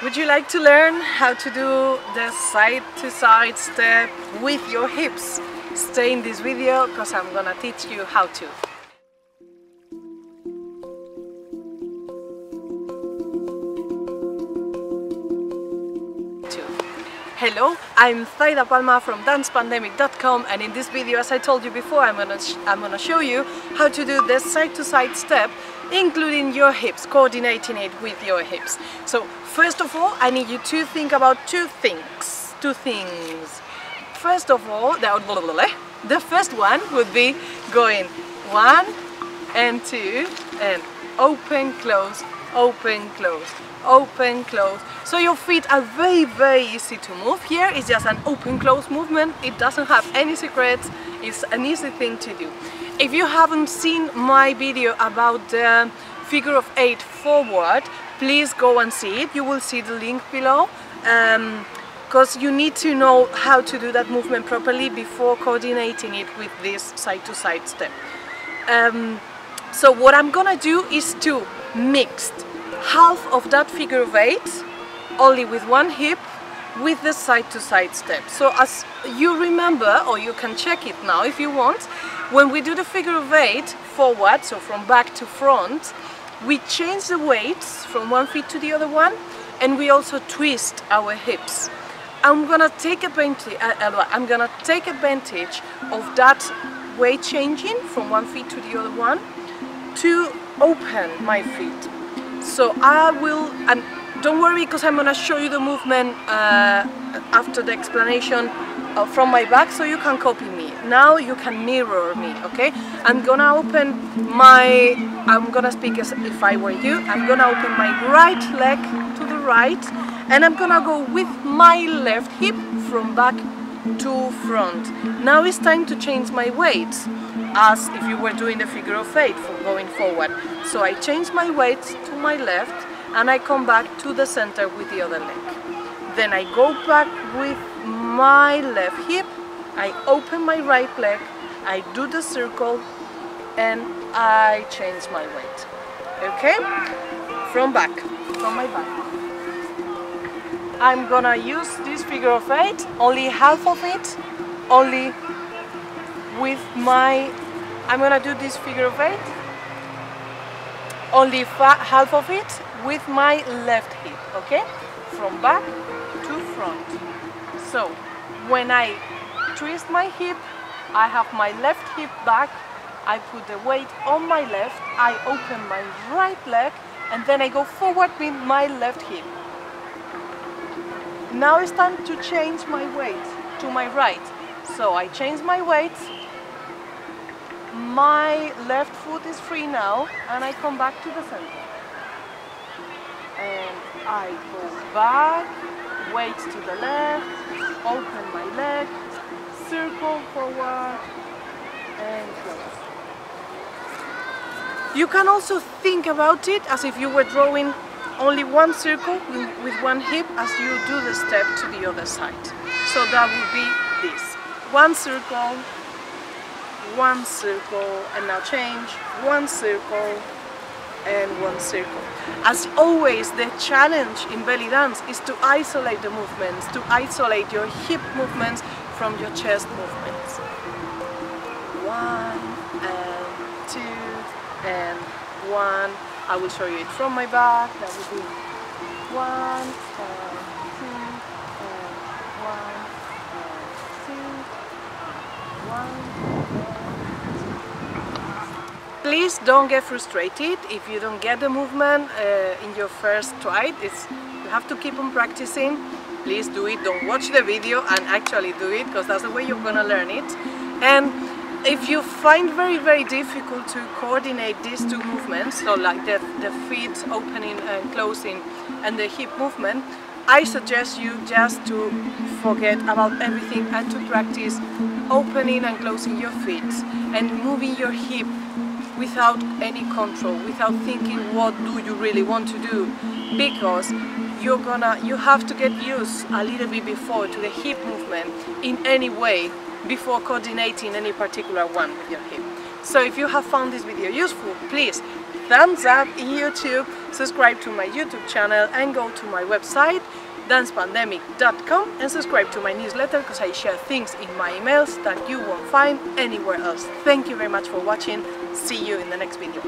Would you like to learn how to do the side-to-side -side step with your hips? Stay in this video because I'm gonna teach you how to. Hello, I'm Zahida Palma from dancepandemic.com and in this video, as I told you before, I'm gonna, I'm gonna show you how to do this side-to-side -side step including your hips, coordinating it with your hips. So first of all, I need you to think about two things, two things. First of all, the first one would be going one and two and open, close, open, close, open, close. So your feet are very, very easy to move. Here it's just an open, close movement. It doesn't have any secrets. It's an easy thing to do. If you haven't seen my video about the figure of eight forward, please go and see it. You will see the link below. because um, you need to know how to do that movement properly before coordinating it with this side-to-side -side step. Um, so what I'm gonna do is to mix half of that figure of eight only with one hip with the side-to-side -side step. So as you remember, or you can check it now if you want, when we do the figure of eight forward, so from back to front, we change the weights from one feet to the other one and we also twist our hips. I'm gonna take advantage, uh, I'm gonna take advantage of that weight changing from one feet to the other one to open my feet. So I will, and don't worry because I'm gonna show you the movement uh, after the explanation uh, from my back so you can copy me. Now you can mirror me, okay? I'm gonna open my, I'm gonna speak as if I were you. I'm gonna open my right leg to the right and I'm gonna go with my left hip from back to front. Now it's time to change my weight as if you were doing the figure of eight for going forward. So I change my weight to my left and I come back to the center with the other leg. Then I go back with my left hip, I open my right leg, I do the circle and I change my weight. Okay? From back, from my back. I'm gonna use this figure of eight, only half of it, only with my, I'm gonna do this figure of eight, only half of it with my left hip, okay? From back to front. So, when I twist my hip, I have my left hip back, I put the weight on my left, I open my right leg, and then I go forward with my left hip. Now it's time to change my weight to my right. So I change my weight, my left foot is free now, and I come back to the center. And I go back, weight to the left, open my leg, circle forward and close. You can also think about it as if you were drawing only one circle with one hip as you do the step to the other side. So that would be this. One circle, one circle, and now change, one circle, and one circle. As always, the challenge in belly dance is to isolate the movements, to isolate your hip movements from your chest movements. One and two and one. I will show you it from my back. That will be one and two and one and two, one please don't get frustrated if you don't get the movement uh, in your first try. It's, you have to keep on practicing. Please do it. Don't watch the video and actually do it because that's the way you're gonna learn it. And if you find very very difficult to coordinate these two movements, so like the, the feet opening and closing and the hip movement, I suggest you just to forget about everything and to practice opening and closing your feet and moving your hip without any control, without thinking what do you really want to do because you're gonna, you have to get used a little bit before to the hip movement in any way before coordinating any particular one with your hip. So if you have found this video useful, please thumbs up in YouTube, subscribe to my YouTube channel and go to my website dancepandemic.com and subscribe to my newsletter because I share things in my emails that you won't find anywhere else. Thank you very much for watching. See you in the next video.